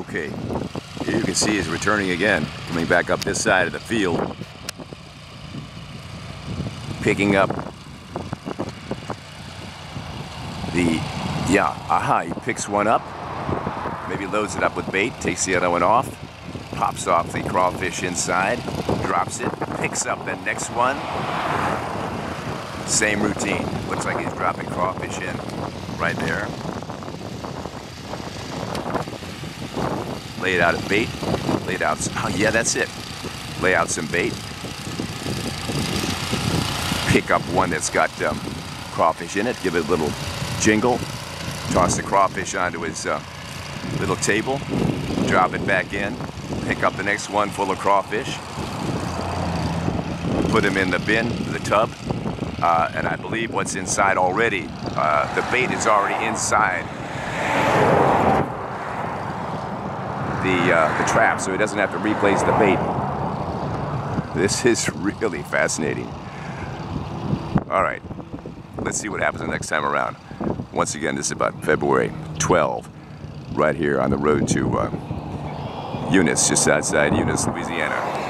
Okay, here you can see he's returning again, coming back up this side of the field. Picking up the, yeah, aha, he picks one up, maybe loads it up with bait, takes the other one off, pops off the crawfish inside, drops it, picks up the next one. Same routine. Looks like he's dropping crawfish in right there. Lay it out of bait. Lay it out. Oh, yeah, that's it. Lay out some bait. Pick up one that's got um, crawfish in it. Give it a little jingle. Toss the crawfish onto his uh, little table. Drop it back in. Pick up the next one full of crawfish. Put them in the bin, the tub. Uh, and I believe what's inside already, uh, the bait is already inside the, uh, the trap so he doesn't have to replace the bait. This is really fascinating. All right, let's see what happens the next time around. Once again, this is about February 12, right here on the road to uh, Eunice, just outside Eunice, Louisiana.